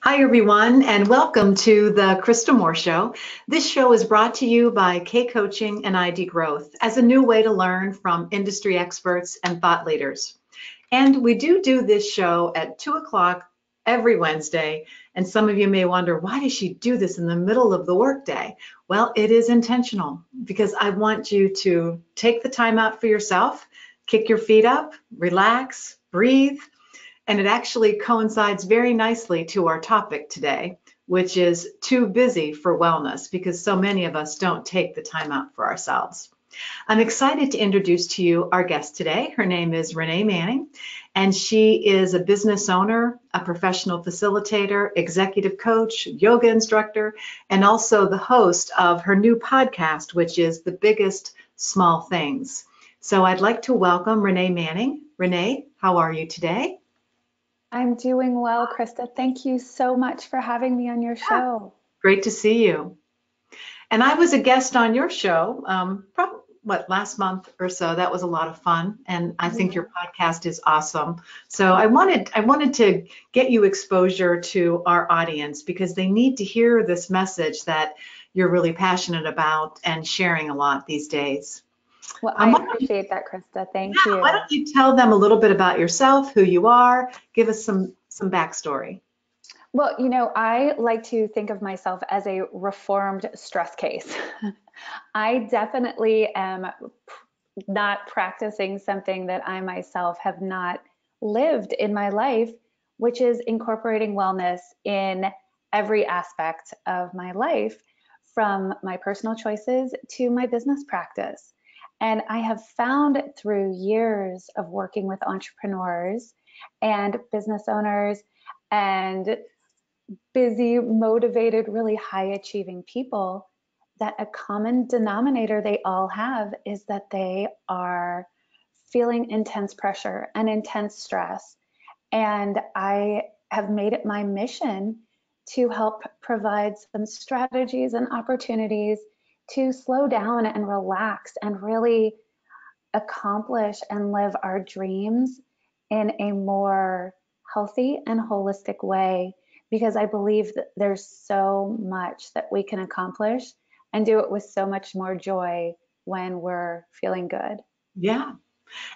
Hi, everyone, and welcome to the Krista Moore Show. This show is brought to you by K Coaching and ID Growth as a new way to learn from industry experts and thought leaders. And we do do this show at 2 o'clock every Wednesday. And some of you may wonder, why does she do this in the middle of the workday? Well, it is intentional because I want you to take the time out for yourself, kick your feet up, relax, breathe, and it actually coincides very nicely to our topic today, which is too busy for wellness because so many of us don't take the time out for ourselves. I'm excited to introduce to you our guest today. Her name is Renee Manning, and she is a business owner, a professional facilitator, executive coach, yoga instructor, and also the host of her new podcast, which is The Biggest Small Things. So I'd like to welcome Renee Manning. Renee, how are you today? I'm doing well, Krista. Thank you so much for having me on your show. Great to see you. And I was a guest on your show, um, probably what last month or so. That was a lot of fun, and I think your podcast is awesome. So I wanted I wanted to get you exposure to our audience because they need to hear this message that you're really passionate about and sharing a lot these days. Well, um, I appreciate that, Krista. Thank yeah, you. Why don't you tell them a little bit about yourself, who you are, give us some some backstory. Well, you know, I like to think of myself as a reformed stress case. I definitely am not practicing something that I myself have not lived in my life, which is incorporating wellness in every aspect of my life, from my personal choices to my business practice. And I have found through years of working with entrepreneurs and business owners and busy, motivated, really high achieving people that a common denominator they all have is that they are feeling intense pressure and intense stress. And I have made it my mission to help provide some strategies and opportunities to slow down and relax and really accomplish and live our dreams in a more healthy and holistic way because I believe that there's so much that we can accomplish and do it with so much more joy when we're feeling good. Yeah.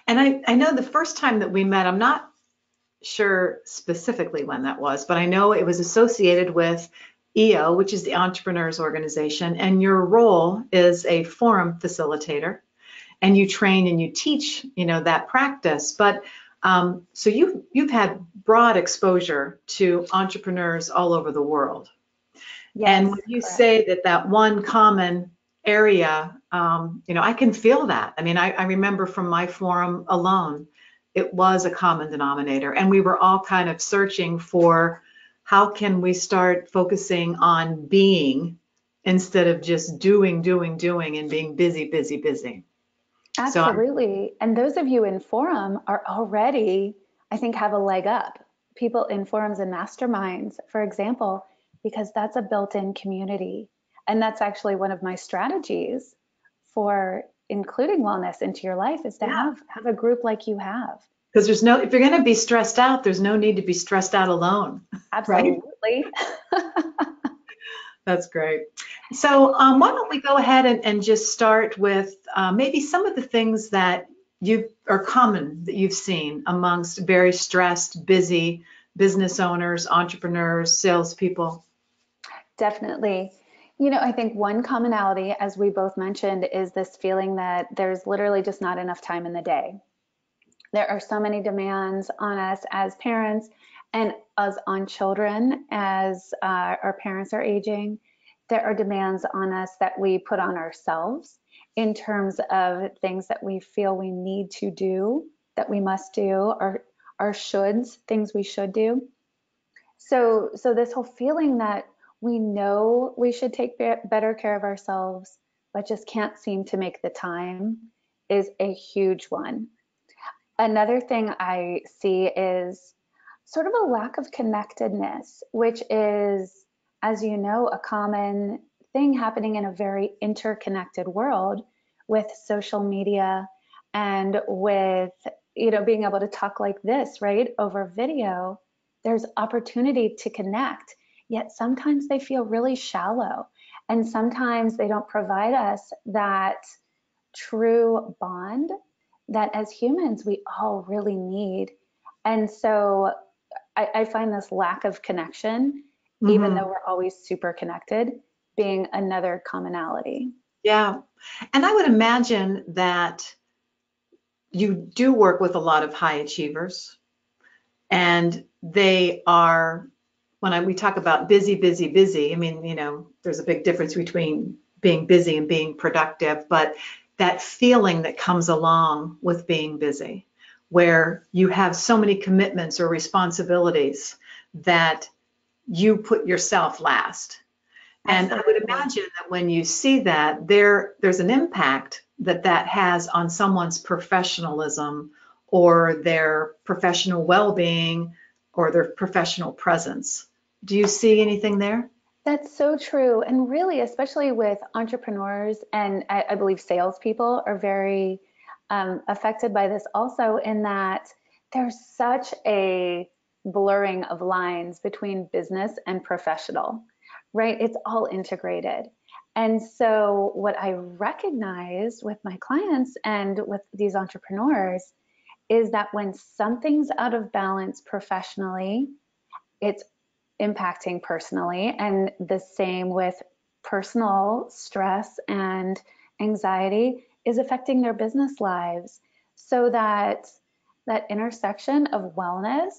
And I, I know the first time that we met, I'm not sure specifically when that was, but I know it was associated with EO, which is the Entrepreneurs Organization, and your role is a forum facilitator, and you train and you teach, you know, that practice. But um, so you've you've had broad exposure to entrepreneurs all over the world. Yes, and when you correct. say that that one common area, um, you know, I can feel that. I mean, I, I remember from my forum alone, it was a common denominator, and we were all kind of searching for how can we start focusing on being instead of just doing, doing, doing and being busy, busy, busy? Absolutely. So and those of you in forum are already, I think, have a leg up. People in forums and masterminds, for example, because that's a built in community. And that's actually one of my strategies for including wellness into your life is to yeah. have have a group like you have because there's no if you're going to be stressed out there's no need to be stressed out alone absolutely right? that's great so um, why don't we go ahead and, and just start with uh, maybe some of the things that you are common that you've seen amongst very stressed busy business owners entrepreneurs salespeople definitely you know, I think one commonality, as we both mentioned, is this feeling that there's literally just not enough time in the day. There are so many demands on us as parents and us on children as uh, our parents are aging. There are demands on us that we put on ourselves in terms of things that we feel we need to do, that we must do, or our shoulds, things we should do. So, so this whole feeling that we know we should take better care of ourselves, but just can't seem to make the time is a huge one. Another thing I see is sort of a lack of connectedness, which is, as you know, a common thing happening in a very interconnected world with social media and with you know being able to talk like this right over video there's opportunity to connect, yet sometimes they feel really shallow. And sometimes they don't provide us that true bond that as humans we all really need. And so I, I find this lack of connection, mm-hmm. even though we're always super connected, being another commonality. Yeah. And I would imagine that you do work with a lot of high achievers and they are when I, we talk about busy busy busy i mean you know there's a big difference between being busy and being productive but that feeling that comes along with being busy where you have so many commitments or responsibilities that you put yourself last and I would imagine that when you see that, there there's an impact that that has on someone's professionalism or their professional well-being or their professional presence. Do you see anything there? That's so true. And really, especially with entrepreneurs and I, I believe salespeople are very um, affected by this also, in that there's such a blurring of lines between business and professional right? It's all integrated. And so, what I recognize with my clients and with these entrepreneurs is that when something's out of balance professionally, it's impacting personally. And the same with personal stress and anxiety is affecting their business lives. So that that intersection of wellness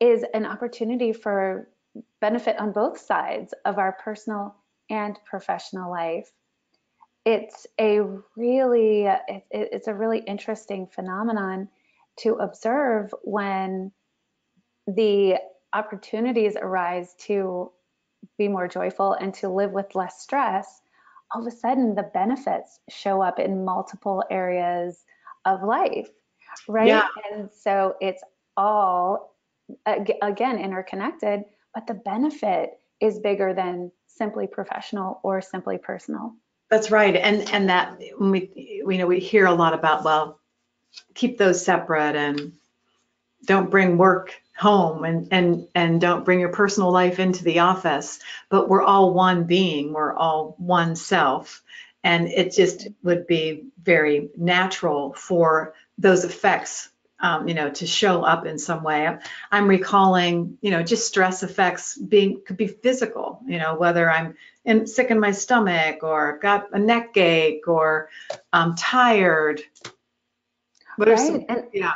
is an opportunity for benefit on both sides of our personal and professional life. It's a really it, it's a really interesting phenomenon to observe when the opportunities arise to be more joyful and to live with less stress all of a sudden the benefits show up in multiple areas of life right yeah. and so it's all again interconnected but the benefit is bigger than simply professional or simply personal. That's right. And and that when we we know we hear a lot about well, keep those separate and don't bring work home and and and don't bring your personal life into the office but we're all one being we're all one self and it just would be very natural for those effects um, you know, to show up in some way. I'm recalling, you know, just stress effects being could be physical, you know, whether I'm in, sick in my stomach or got a neck ache or I'm tired. What right. Some, and yeah.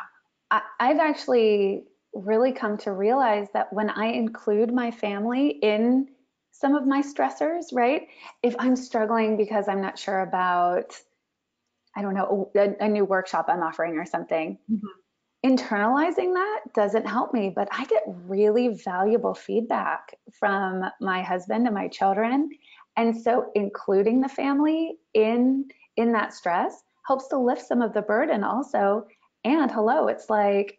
I, I've actually really come to realize that when I include my family in some of my stressors, right? If I'm struggling because I'm not sure about, I don't know, a, a new workshop I'm offering or something, mm-hmm internalizing that doesn't help me, but I get really valuable feedback from my husband and my children. And so including the family in in that stress helps to lift some of the burden also. And hello, it's like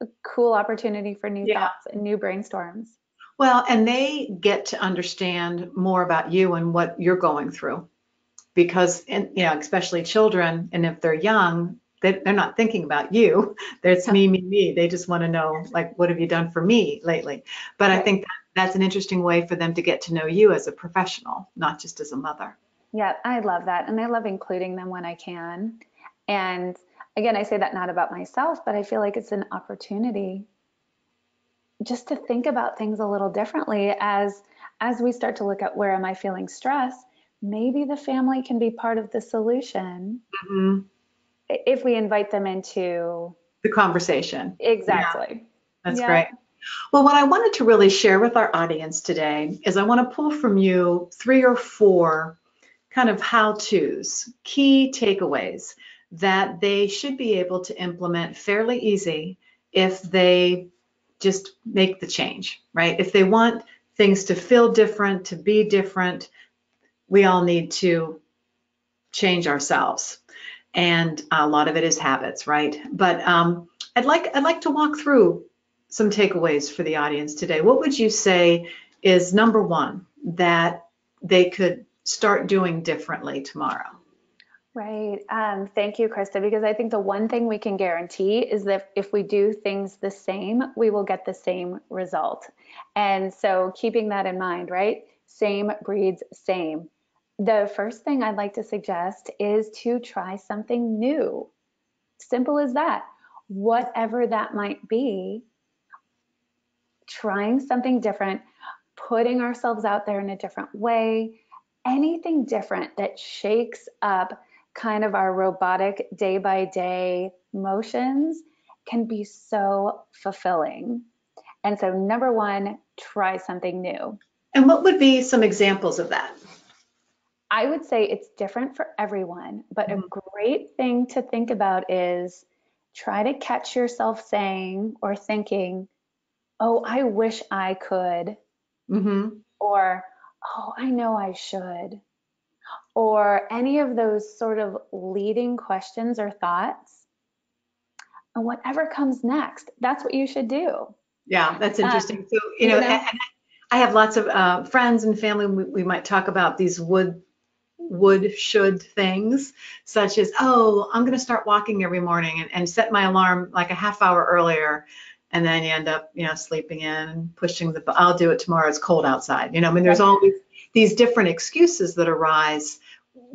a cool opportunity for new yeah. thoughts and new brainstorms. Well, and they get to understand more about you and what you're going through. Because, and, you know, especially children, and if they're young, they, are not thinking about you. It's me, me, me. They just want to know, like, what have you done for me lately? But I think that, that's an interesting way for them to get to know you as a professional, not just as a mother. Yeah, I love that. And I love including them when I can. And again, I say that not about myself, but I feel like it's an opportunity just to think about things a little differently as as we start to look at where am I feeling stress, maybe the family can be part of the solution. Mm-hmm if we invite them into the conversation. Exactly. Yeah. That's yeah. great. Well, what I wanted to really share with our audience today is I want to pull from you three or four kind of how to's, key takeaways that they should be able to implement fairly easy if they just make the change, right? If they want things to feel different, to be different, we all need to change ourselves and a lot of it is habits, right? But um, I'd like I'd like to walk through some takeaways for the audience today. What would you say is number one that they could start doing differently tomorrow? Right. Um, thank you, Krista, because I think the one thing we can guarantee is that if we do things the same, we will get the same result. And so keeping that in mind, right? Same breeds same. The first thing I'd like to suggest is to try something new. Simple as that. Whatever that might be, trying something different, putting ourselves out there in a different way, anything different that shakes up kind of our robotic day by day motions can be so fulfilling. And so, number one, try something new. And what would be some examples of that? I would say it's different for everyone, but mm-hmm. a great thing to think about is try to catch yourself saying or thinking, oh, I wish I could. Mm-hmm. Or, oh, I know I should or any of those sort of leading questions or thoughts, and whatever comes next, that's what you should do. Yeah, that's interesting. Um, so, you know, you know I have lots of uh, friends and family. We, we, might talk about these would, would, should things, such as, oh, I'm going to start walking every morning and, and set my alarm like a half hour earlier and then you end up, you know, sleeping in and pushing the. I'll do it tomorrow. It's cold outside. You know, I mean, there's always these different excuses that arise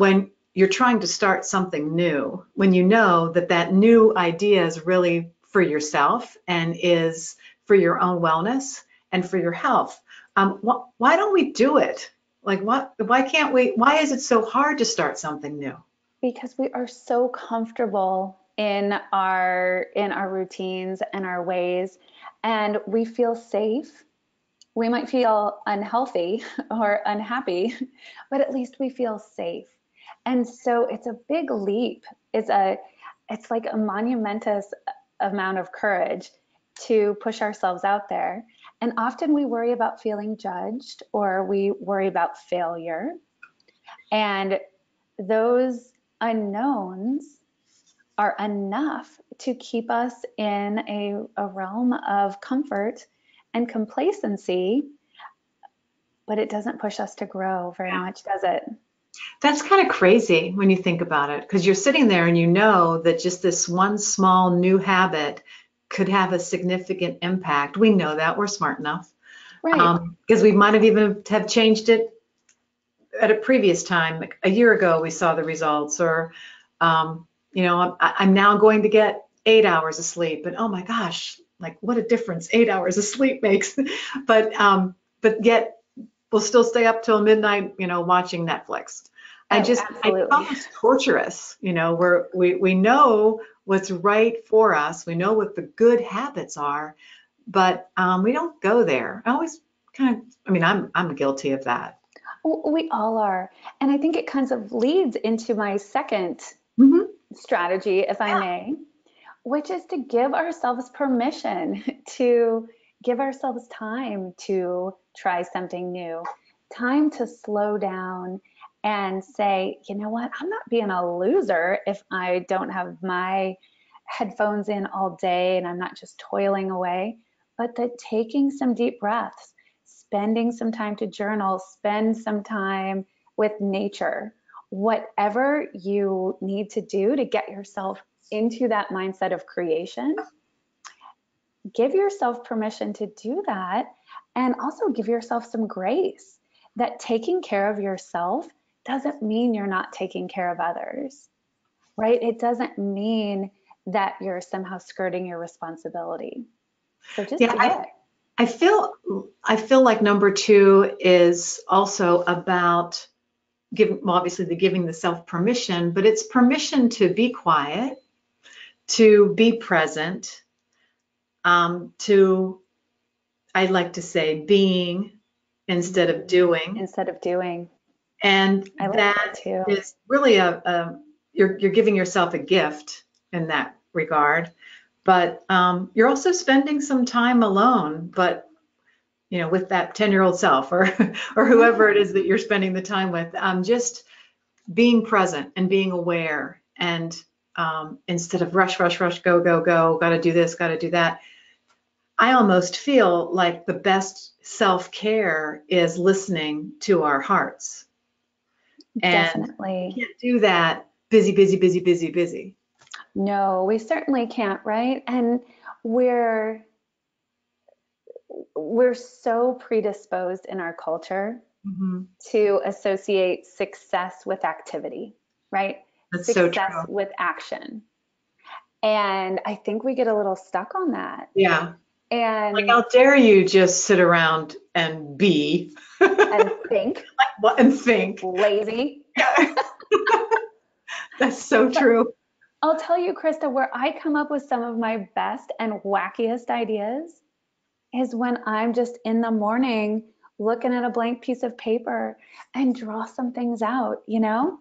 when you're trying to start something new, when you know that that new idea is really for yourself and is for your own wellness and for your health. Um, wh- why don't we do it? Like, what? Why can't we? Why is it so hard to start something new? Because we are so comfortable in our in our routines and our ways, and we feel safe we might feel unhealthy or unhappy, but at least we feel safe. And so it's a big leap. It's a it's like a monumentous amount of courage to push ourselves out there. And often we worry about feeling judged or we worry about failure. And those unknowns are enough to keep us in a, a realm of comfort and complacency, but it doesn't push us to grow very much, does it? That's kind of crazy when you think about it, because you're sitting there and you know that just this one small new habit could have a significant impact. We know that we're smart enough, right? Because um, we might have even have changed it at a previous time, like a year ago. We saw the results, or um, you know, I'm, I'm now going to get eight hours of sleep, and oh my gosh, like what a difference eight hours of sleep makes. but um, but yet we'll still stay up till midnight, you know, watching Netflix. I oh, just absolutely. I it's torturous, you know, where we we know what's right for us, we know what the good habits are, but um, we don't go there. I always kind of, I mean, I'm I'm guilty of that. We all are, and I think it kind of leads into my 2nd mm-hmm. strategy, if I may which is to give ourselves permission to give ourselves time to try something new, time to slow down and say, you know what, I'm not being a loser if I don't have my headphones in all day and I'm not just toiling away, but that taking some deep breaths, spending some time to journal, spend some time with nature, whatever you need to do to get yourself into that mindset of creation, give yourself permission to do that and also give yourself some grace that taking care of yourself doesn't mean you're not taking care of others, right? It doesn't mean that you're somehow skirting your responsibility. So just yeah, I, I feel I feel like number two is also about giving well, obviously the giving the self permission, but it's permission to be quiet to be present, um, to, I'd like to say, being instead of doing. Instead of doing. And like that, that is really a, a, you're, you're giving yourself a gift in that regard. But um, you're also spending some time alone, but you know, with that 10 year old self or, or whoever it is that you're spending the time with, um, just being present and being aware and um, instead of rush, rush, rush, go, go, go, got to do this, got to do that. I almost feel like the best self care is listening to our hearts. Definitely. And you can't do that busy, busy, busy, busy, busy. No, we certainly can't, right? And we're we're so predisposed in our culture Mhm. to associate success with activity, right? That's so success true. with action. And I think we get a little stuck on that. Yeah. And Like, how dare you just sit around and be and think like, What- and think? lazy. That's so true. I'll tell you, Krista, where I come up with some of my best and wackiest ideas is when I'm just in the morning looking at a blank piece of paper and draw some things out, you know?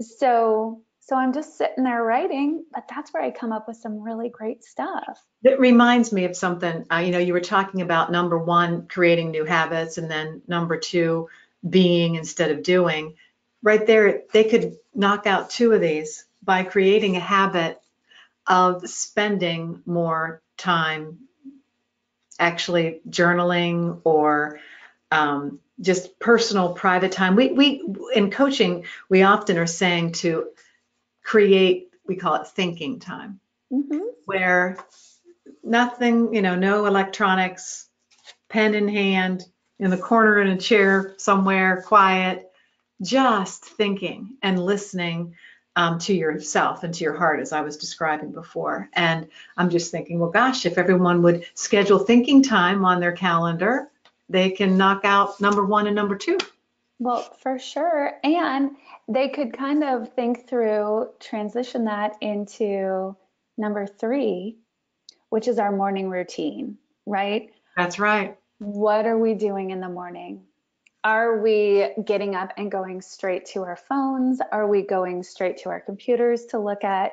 So so I'm just sitting there writing, but that's where I come up with some really great stuff. It reminds me of something, uh, you know, you were talking about number one, creating new habits, and then number two, being instead of doing. Right there, they could knock out two of these by creating a habit of spending more time actually journaling or um, just personal private time. We, we, in coaching, we often are saying to create, we call it thinking time hmm where nothing, you know, no electronics, pen in hand, in the corner in a chair somewhere, quiet, just thinking and listening um, to yourself and to your heart, as I was describing before. And I'm just thinking, well, gosh, if everyone would schedule thinking time on their calendar, they can knock out number one and number two. Well, for sure. And they could kind of think through, transition that into number three, which is our morning routine, right? That's right. What are we doing in the morning? Are we getting up and going straight to our phones? Are we going straight to our computers to look at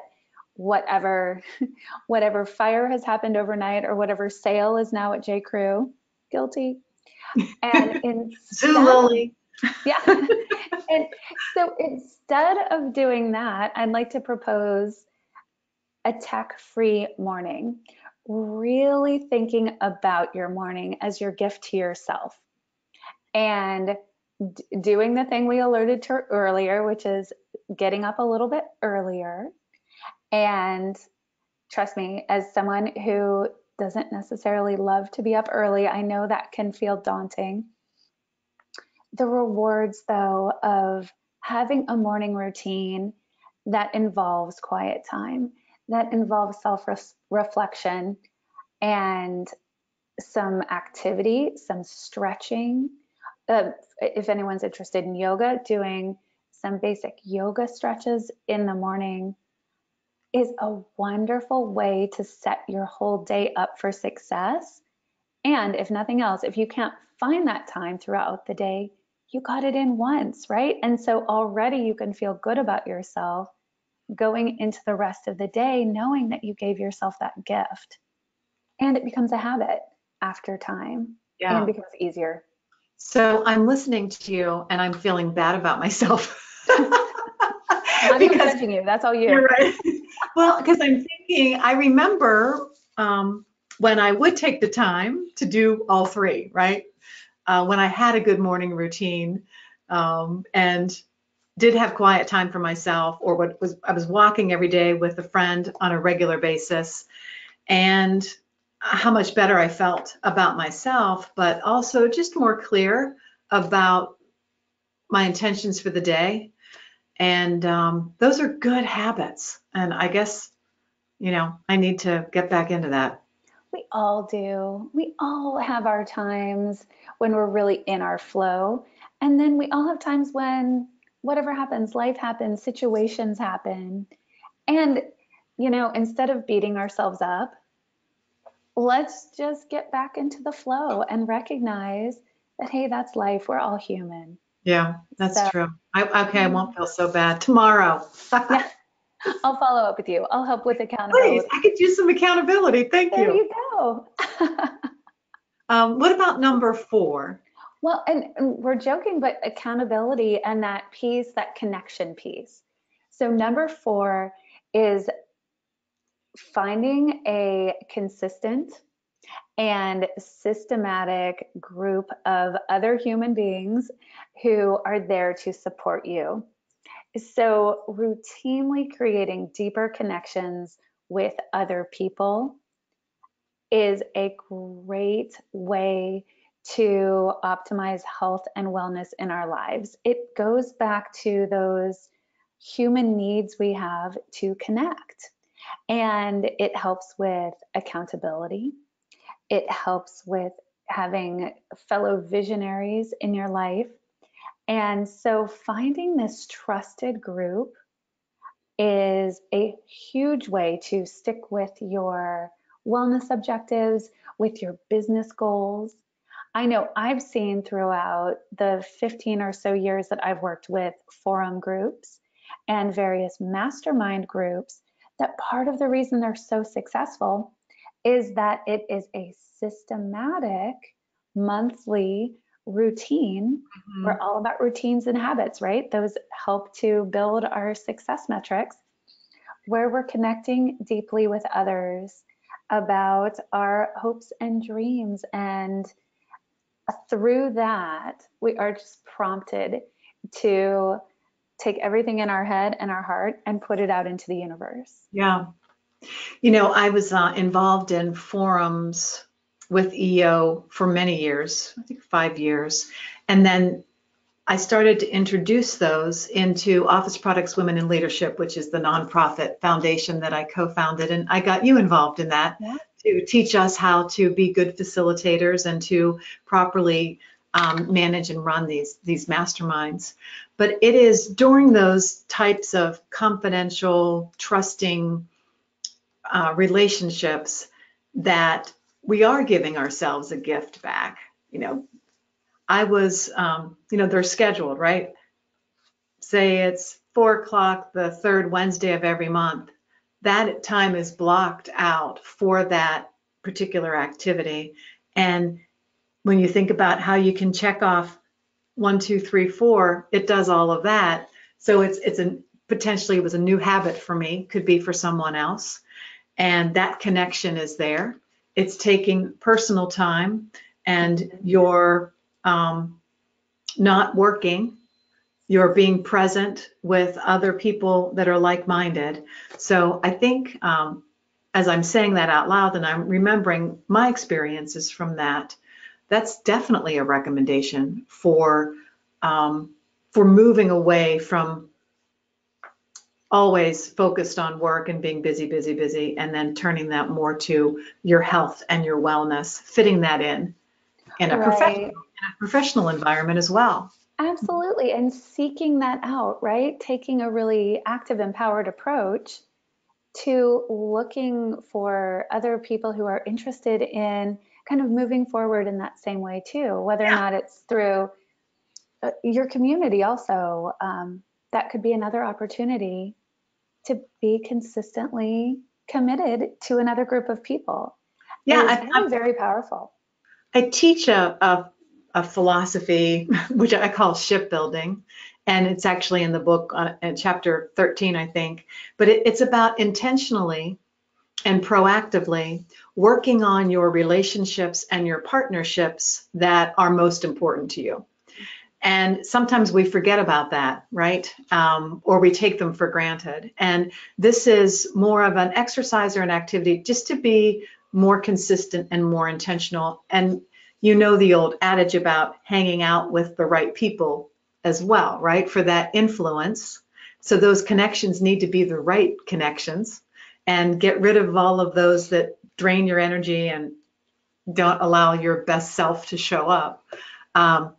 whatever whatever fire has happened overnight or whatever sale is now at J. Crew? Guilty. And instead, Zulily. yeah. and so instead of doing that, I'd like to propose a tech free morning. Really thinking about your morning as your gift to yourself and d- doing the thing we alerted to earlier, which is getting up a little bit earlier. And trust me, as someone who doesn't necessarily love to be up early, I know that can feel daunting the rewards though of having a morning routine that involves quiet time that involves self reflection and some activity some stretching. Uh, if anyone's interested in yoga doing some basic yoga stretches in the morning is a wonderful way to set your whole day up for success. And if nothing else if you can't find that time throughout the day you got it in once, right? And so already you can feel good about yourself going into the rest of the day, knowing that you gave yourself that gift. And it becomes a habit after time Yeah. and becomes easier. So I'm listening to you and I'm feeling bad about myself. I'm judging you. That's all you. You're right. well, because I'm thinking, I remember um, when I would take the time to do all three, right? Uh, when I had a good morning routine um, and did have quiet time for myself, or what was I was walking every day with a friend on a regular basis, and how much better I felt about myself, but also just more clear about my intentions for the day. And um, those are good habits. And I guess, you know, I need to get back into that. We all do. We all have our times when we're really in our flow. And then we all have times when whatever happens, life happens, situations happen. And, you know, instead of beating ourselves up, let's just get back into the flow and recognize that, hey, that's life. We're all human. Yeah, that's So- true. I, okay, I won't feel so bad tomorrow. Yeah. I'll follow up with you. I'll help with accountability. Please, I could use some accountability. Thank There you. There you go. Um, what about number four? Well, and, and we're joking, but accountability and that piece, that connection piece. So, number four is finding a consistent and systematic group of other human beings who are there to support you. So, routinely creating deeper connections with other people is a great way to optimize health and wellness in our lives. It goes back to those human needs we have to connect. And it helps with accountability. It helps with having fellow visionaries in your life. And so finding this trusted group is a huge way to stick with your wellness objectives, with your business goals. I know I've seen throughout the 15 or so years that I've worked with forum groups and various mastermind groups that part of the reason they're so successful is that it is a systematic monthly routine. Mm-hmm. We're all about routines and habits, right? Those help to build our success metrics where we're connecting deeply with others about our hopes and dreams. And through that, we are just prompted to take everything in our head and our heart and put it out into the universe. Yeah. You know, I was uh, involved in forums with EO for many years, I think five years. And then I started to introduce those into Office Products Women in Leadership, which is the nonprofit foundation that I co founded. And I got you involved in that yeah. to teach us how to be good facilitators and to properly um, manage and run these, these masterminds. But it is during those types of confidential, trusting uh, relationships that we are giving ourselves a gift back. You know, I was, um, you know, they're scheduled, right? Say it's four o'clock the third Wednesday of every month. That time is blocked out for that particular activity. And when you think about how you can check off one, two, three, four, it does all of that. So it's it's a potentially it was a new habit for me, could be for someone else. And that connection is there. It's taking personal time and you're um, not working, you're being present with other people that are like-minded. So I think um, as I'm saying that out loud and I'm remembering my experiences from that, that's definitely a recommendation for um, for moving away from always focused on work and being busy, busy, busy, and then turning that more to your health and your wellness, fitting that in in a, right. professional, in a professional environment as well. Absolutely, and seeking that out, right? Taking a really active, empowered approach to looking for other people who are interested in kind of moving forward in that same way too, whether yeah. or not it's through uh, your community also. Um, that could be another opportunity to be consistently committed to another group of people. Yeah, I, am very powerful. I teach a, a, a, philosophy which I call shipbuilding, and it's actually in the book on, in chapter 13, I think. But it, it's about intentionally and proactively working on your relationships and your partnerships that are most important to you. And sometimes we forget about that, right? Um, or we take them for granted. And this is more of an exercise or an activity just to be more consistent and more intentional. And you know the old adage about hanging out with the right people as well, right? For that influence. So those connections need to be the right connections and get rid of all of those that drain your energy and don't allow your best self to show up. Um,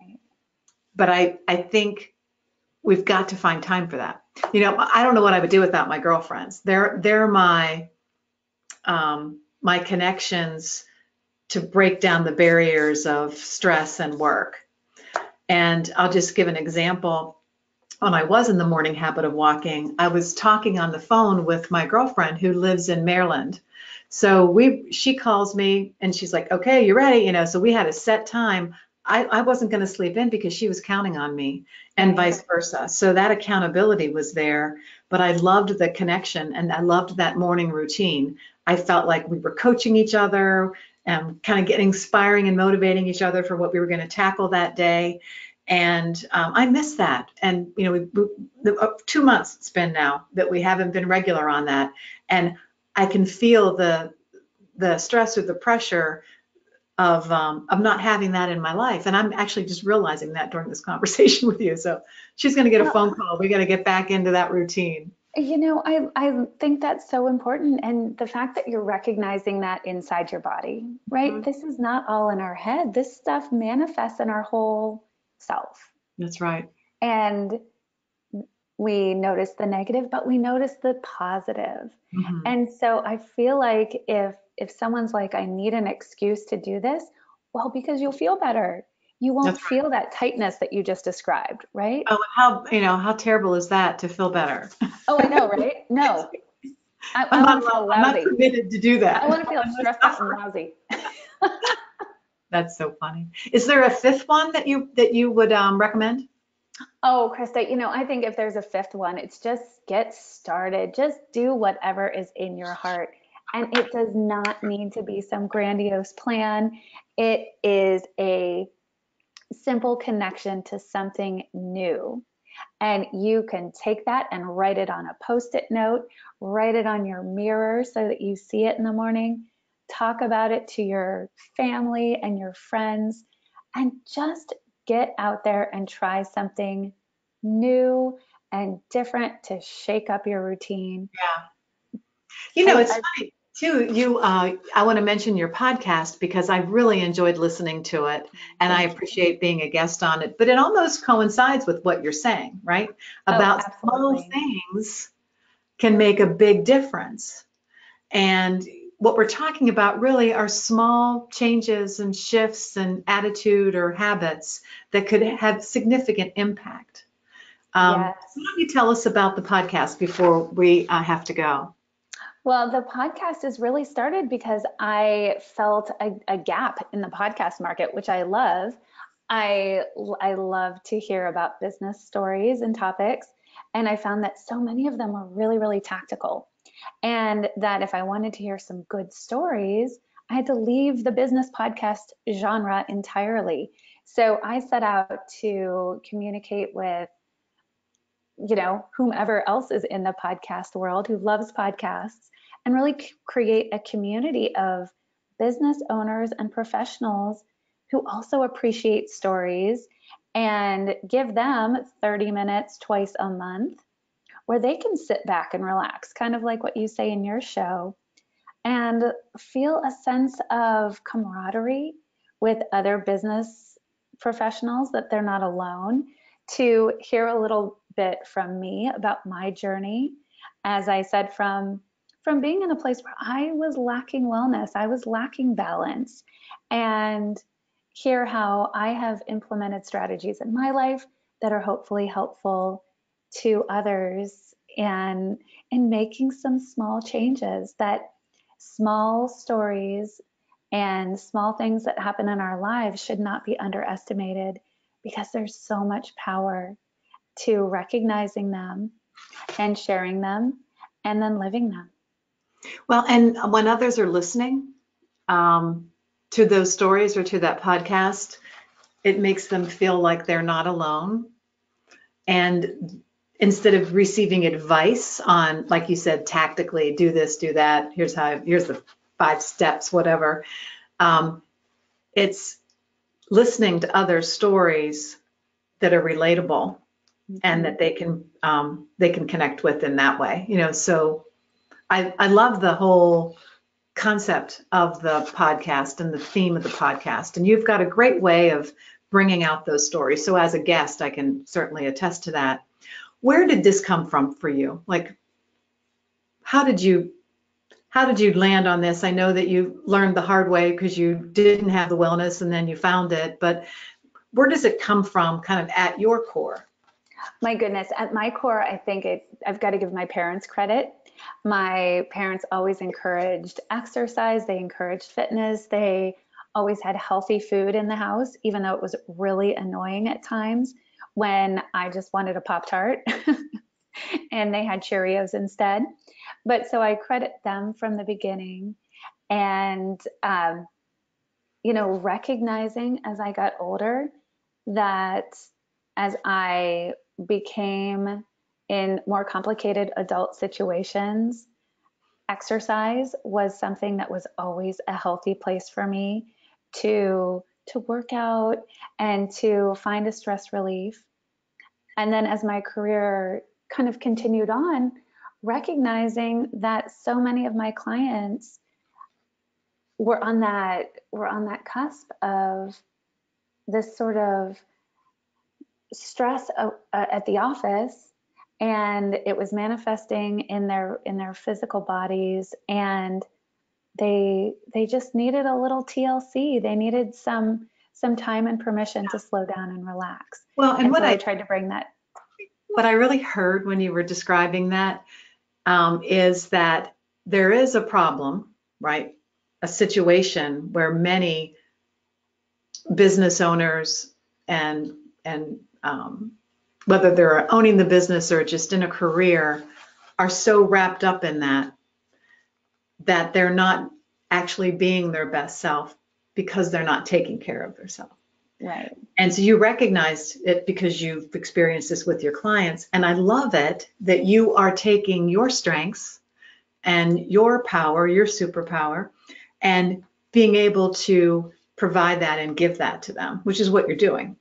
but I, I think we've got to find time for that. You know, I don't know what I would do without my girlfriends. They're they're my um, my connections to break down the barriers of stress and work. And I'll just give an example. When I was in the morning habit of walking, I was talking on the phone with my girlfriend who lives in Maryland. So we she calls me and she's like, "Okay, you ready?" You know, so we had a set time. I, I wasn't going to sleep in because she was counting on me and vice versa. So that accountability was there, but I loved the connection and I loved that morning routine. I felt like we were coaching each other and kind of getting inspiring and motivating each other for what we were going to tackle that day. And um, I miss that. And, you know, we, we, the, uh, two months it's been now that we haven't been regular on that. And I can feel the, the stress or the pressure of, um, of not having that in my life. And I'm actually just realizing that during this conversation with you. So she's going to get a phone call. We got to get back into that routine. You know, I, I think that's so important. And the fact that you're recognizing that inside your body, right? Mm-hmm. This is not all in our head. This stuff manifests in our whole self. That's right. And we notice the negative, but we notice the positive. Mm-hmm. And so I feel like if if someone's like, I need an excuse to do this, well, because you'll feel better. You won't right. feel that tightness that you just described, right? Oh, how you know how terrible is that to feel better? Oh, I know, right? No, I, I want to feel lousy. I'm not permitted to do that. I want to feel stressed out and lousy. That's so funny. Is there a fifth one that you that you would um, recommend? Oh, Krista, you know, I think if there's a fifth one, it's just get started. Just do whatever is in your heart. And it does not need to be some grandiose plan. It is a simple connection to something new. And you can take that and write it on a post it note, write it on your mirror so that you see it in the morning talk about it to your family and your friends, and just get out there and try something new and different to shake up your routine. Yeah. You know, it's funny too. You, uh, I want to mention your podcast because I really enjoyed listening to it and I appreciate being a guest on it. But it almost coincides with what you're saying, right? Oh, about oh, small things can make a big difference. And what we're talking about really are small changes and shifts and attitude or habits that could have significant impact. Um, yes. Why don't you tell us about the podcast before we uh, have to go? Well, the podcast is really started because I felt a, a, gap in the podcast market, which I love. I I love to hear about business stories and topics, and I found that so many of them were really really tactical and that if I wanted to hear some good stories, I had to leave the business podcast genre entirely. So I set out to communicate with, you know, whomever else is in the podcast world who loves podcasts and really create a community of business owners and professionals who also appreciate stories and give them 30 minutes twice a month where they can sit back and relax, kind of like what you say in your show, and feel a sense of camaraderie with other business professionals, that they're not alone, to hear a little bit from me about my journey. As I said, from from being in a place where I was lacking wellness, I was lacking balance, and hear how I have implemented strategies in my life that are hopefully helpful to others and in making some small changes that small stories and small things that happen in our lives should not be underestimated because there's so much power to recognizing them and sharing them and then living them. Well, and when others are listening um, to those stories or to that podcast, it makes them feel like they're not alone. And instead of receiving advice on, like you said, tactically, do this, do that, here's how, here's the five steps, whatever. Um, it's listening to other stories that are relatable and that they can um, they can connect with in that way. You know, so I I love the whole concept of the podcast and the theme of the podcast, and you've got a great way of bringing out those stories. So as a guest, I can certainly attest to that where did this come from for you? Like, how did you how did you land on this? I know that you learned the hard way because you didn't have the wellness and then you found it, but where does it come from kind of at your core? My goodness, at my core, I think it, I've got to give my parents credit. My parents always encouraged exercise, they encouraged fitness, they always had healthy food in the house, even though it was really annoying at times when I just wanted a Pop Tart and they had Cheerios instead. But so I credit them from the beginning and, um, you know, recognizing as I got older that as I became in more complicated adult situations, exercise was something that was always a healthy place for me to to work out and to find a stress relief. And then as my career kind of continued on, recognizing that so many of my clients were on that were on that cusp of this sort of stress uh, at the office and it was manifesting in their in their physical bodies and they they just needed a little TLC. They needed some some time and permission to slow down and relax. Well, and, and what so I, I tried to bring that. What I really heard when you were describing that um, is that there is a problem, right? A situation where many business owners and and um, whether they're owning the business or just in a career are so wrapped up in that that they're not actually being their best self because they're not taking care of themselves. Right. And so you recognized it because you've experienced this with your clients. And I love it that you are taking your strengths and your power, your superpower, and being able to provide that and give that to them, which is what you're doing.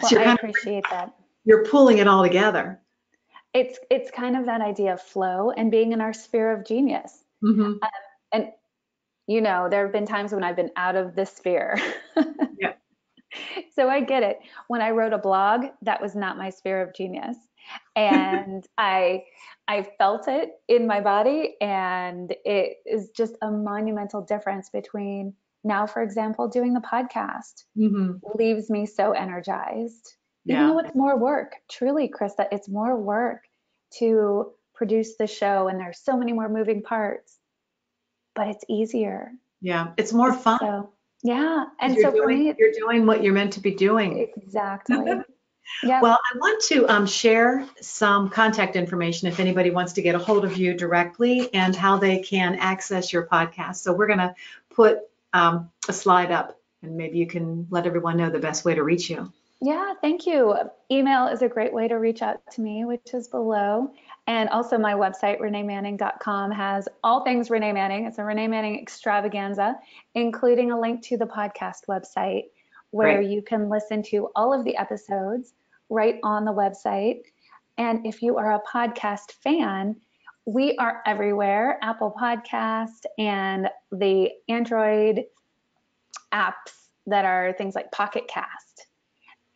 Well, so I appreciate of, that. You're pulling it all together. It's it's kind of that idea of flow and being in our sphere of genius. Mm-hmm. Um, and you know, there have been times when I've been out of this sphere. yeah. So I get it. When I wrote a blog, that was not my sphere of genius. And I I felt it in my body and it is just a monumental difference between now, for example, doing the podcast Mm-hmm. leaves me so energized. Yeah. Even though it's more work, truly, Krista, it's more work to produce the show and there's so many more moving parts, but it's easier. Yeah. It's more fun. So, yeah. And so for doing, me, you're doing what you're meant to be doing. exactly. Yeah. Well, I want to um, share some contact information if anybody wants to get a hold of you directly and how they can access your podcast. So we're going to put um, a slide up and maybe you can let everyone know the best way to reach you. Yeah, thank you. Email is a great way to reach out to me, which is below. And also my website, reneemanning.com, has all things Renee Manning. It's a Renee Manning extravaganza, including a link to the podcast website where Great. you can listen to all of the episodes right on the website. And if you are a podcast fan, we are everywhere Apple Podcast and the Android apps that are things like Pocket Cast.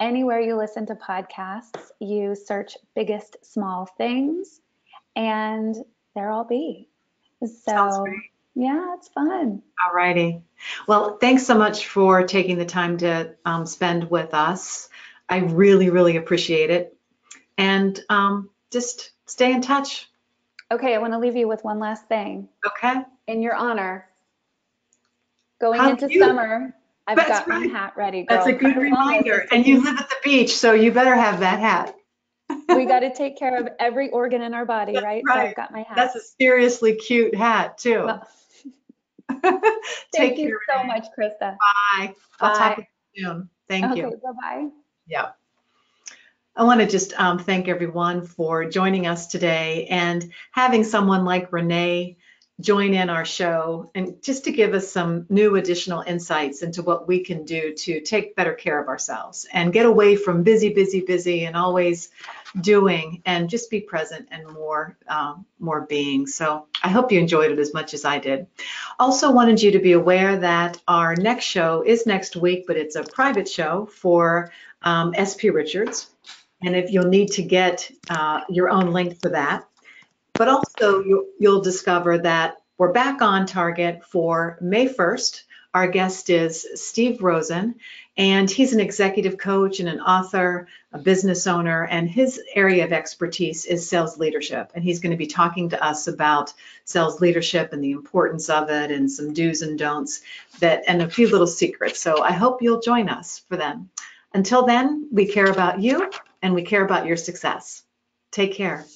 Anywhere you listen to podcasts, you search biggest small things and there I'll be. So, yeah, it's fun. All righty. Well, thanks so much for taking the time to um, spend with us. I really, really appreciate it. And um, just stay in touch. Okay, I want to leave you with one last thing. Okay. In your honor, going How into summer, I've That's got right. my hat ready. Girl. That's a good reminder. And you live at the beach, so you better have that hat. we got to take care of every organ in our body, That's right? So right. I've got my hat. That's a seriously cute hat, too. Well, Thank you care. so much, Krista. Bye. Bye. I'll talk to you soon. Thank okay, you. bye-bye. Yeah. I want to just um, thank everyone for joining us today and having someone like Renee join in our show and just to give us some new additional insights into what we can do to take better care of ourselves and get away from busy, busy, busy and always doing and just be present and more, um, more being. So I hope you enjoyed it as much as I did. Also wanted you to be aware that our next show is next week, but it's a private show for um, SP Richards. And if you'll need to get uh, your own link for that. But also you'll, you'll discover that we're back on target for May 1st. Our guest is Steve Rosen, and he's an executive coach and an author, a business owner, and his area of expertise is sales leadership. And he's going to be talking to us about sales leadership and the importance of it and some do's and don'ts that and a few little secrets. So I hope you'll join us for them. Until then, we care about you and we care about your success. Take care.